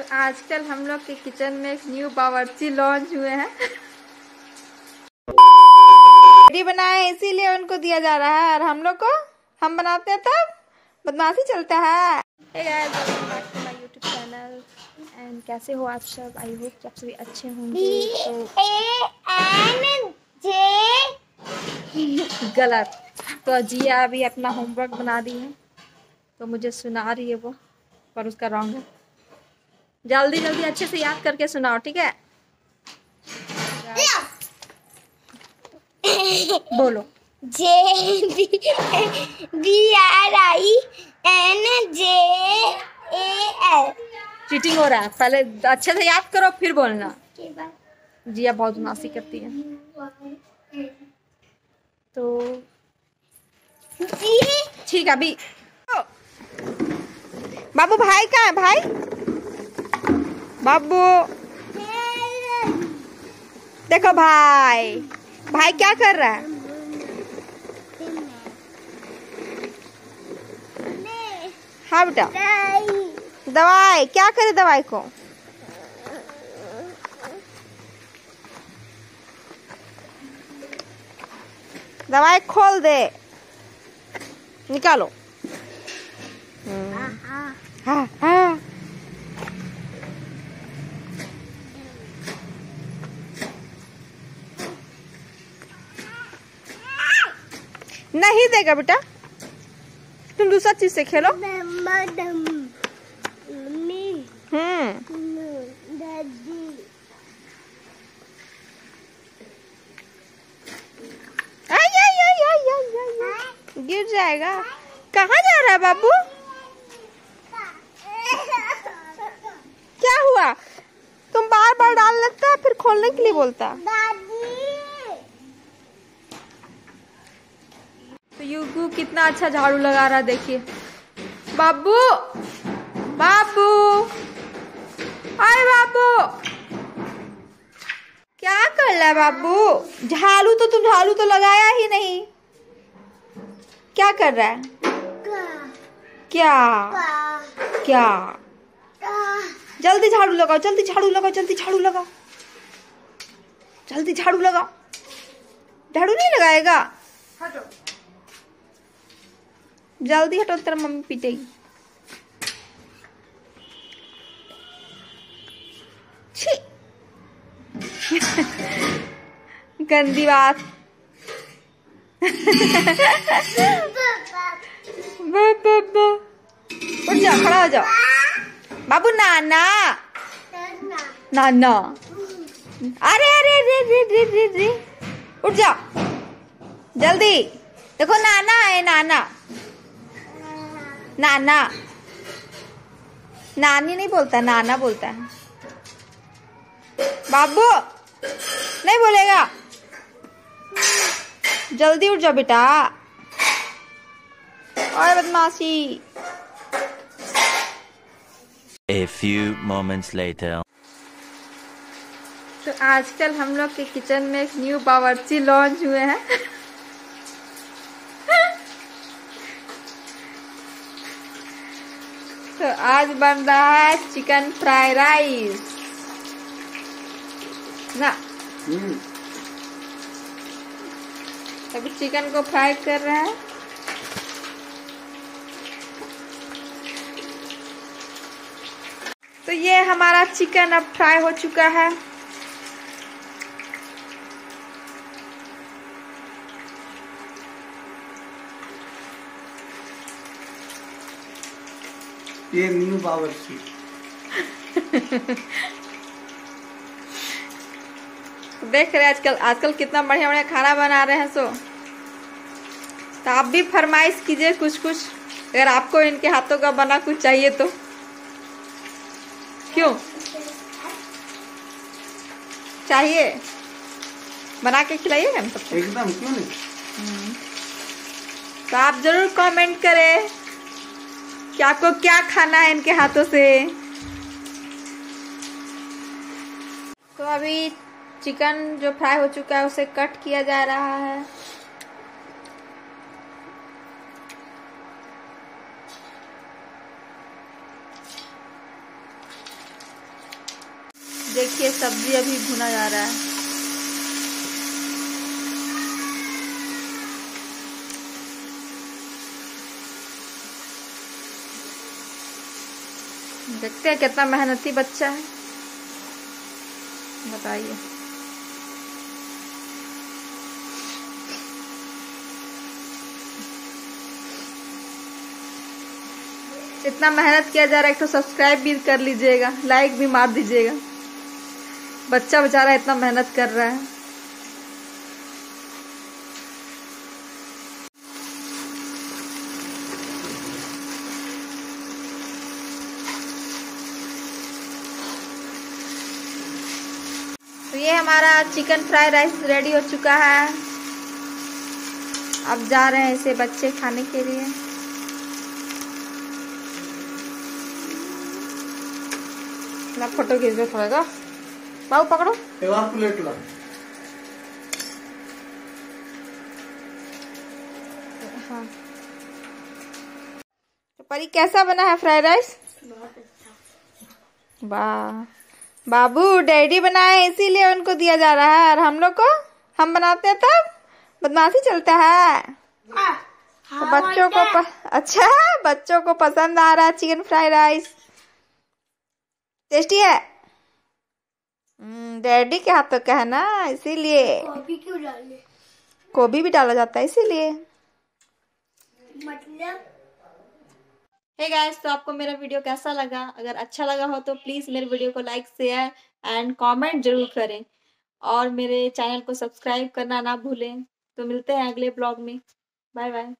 तो आजकल हम लोग के किचन में एक न्यू बावर्ची लॉन्च हुए हैं। बेटी बनाए इसीलिए उनको दिया जा रहा है। और हम लोग को हम बनाते हैं तब बदमाशी चलता है। Channel. And कैसे हो आप सब? आई होप कि आप सभी अच्छे होंगे। तो गलत। तो जिया अभी अपना होमवर्क बना दी है। तो मुझे सुना रही है वो पर उसका रॉन्ग है। जल्दी जल्दी अच्छे से याद करके सुनाओ ठीक है? बोलो। J B B R I N J A L cheating हो रहा है। पहले अच्छे से याद करो फिर बोलना। बाद जिया बहुत नासी करती है। तो ठीक है अभी बाबू भाई कहाँ है? भाई? बाबू। देखो भाई। भाई क्या कर रहा है? हाँ बेटा। दवाई। क्या करे दवाई को? दवाई खोल दे। निकालो। हाँ हाँ। नहीं देगा बेटा। तुम दूसरा चीज़ से खेलो। गिर जाएगा। कहाँ जा रहा है बाबू? क्या हुआ? तुम बार बार डाल लेता है फिर खोलने के लिए बोलता तो युगू कितना अच्छा झाड़ू लगा रहा देखिए। बाबू बाबू। अरे बाबू। क्या कर रहा है बाबू? झाड़ू तो तुम झाड़ू तो लगाया ही नहीं। क्या कर रहा है? क्या? क्या? जल्दी झाड़ू लगाओ, जल्दी झाड़ू लगाओ, जल्दी झाड़ू लगाओ। जल्दी झाड़ू लगाओ। झाड़ू नहीं लगाएगा? जल्दी हटो, तेरा मम्मी पीटेगी। छी। गंदी बात। उठ जाओ खड़ा हो जाओ बाबू, नाना। नाना। अरे अरे अरे अरे अरे अरे उठ जाओ जल्दी। देखो, नाना है, नाना। नाना। नानी नहीं बोलता नाना बोलता है। बाबू नहीं बोलेगा। जल्दी उठ जाओ बेटा। और बदमाशी। A few moments later. तो आजकल हम लोग के किचन में एक न्यू बावर्ची लॉन्च हुए हैं। तो आज बन रहा है चिकन फ्राई राइस। ना? अभी चिकन को फ्राई कर रहा है। तो ये हमारा चिकन अब फ्राई हो चुका है। ये न्यू बावर्ची देख रहे आजकल आजकल कितना बढ़िया बढ़िया खाना बना रहे हैं सो। तो आप भी फरमाइश कीजिए कुछ कुछ अगर आपको इनके हाथों का बना कुछ चाहिए तो। क्यों? चाहिए? बना के खिलाइएगा ना सबको। एकदम क्यों नहीं? तो आप ज़रूर कमेंट करें। कि आपको क्या खाना है इनके हाथों से? तो अभी चिकन जो फ्राई हो चुका है, उसे कट किया जा रहा है। देखिए, सब्ज़ी अभी भुना जा रहा है। देखते हैं कितना मेहनती बच्चा है। बताइए। इतना मेहनत किया जा रहा है तो सब्सक्राइब भी कर लीजिएगा लाइक भी मार दीजिएगा। बच्चा बेचारा इतना मेहनत कर रहा है। ये हमारा चिकन फ्राई राइस रेडी हो चुका है। अब जा रहे हैं इसे बच्चे खाने के लिए। ला फ़ोटो खींच दो थोड़ा सा। बाबू पकड़ो। प्लेट ला। हाँ। तो परी कैसा बना है फ्राइड राइस? वाह। बाबू डैडी बनाए इसीलिए उनको दिया जा रहा है। और हम लोग को? हम बनाते हैं तब? बदमाशी चलता है। तो बच्चों को प... अच्छा बच्चों को पसंद आ रहा है चिकन फ्राइड राइस। टेस्टी है? हम्म, डैडी के हाथों का है ना इसीलिए। कॉफ़ी क्यों डाले? गोभी भी डाला जाता है इसीलिए। मतलब हे गाइस तो आपको मेरा वीडियो कैसा लगा? अगर अच्छा लगा हो तो प्लीज़ मेरे वीडियो को लाइक शेयर एंड कमेंट ज़रूर करें। और मेरे चैनल को सब्सक्राइब करना ना भूलें। तो मिलते हैं अगले ब्लॉग में। Bye bye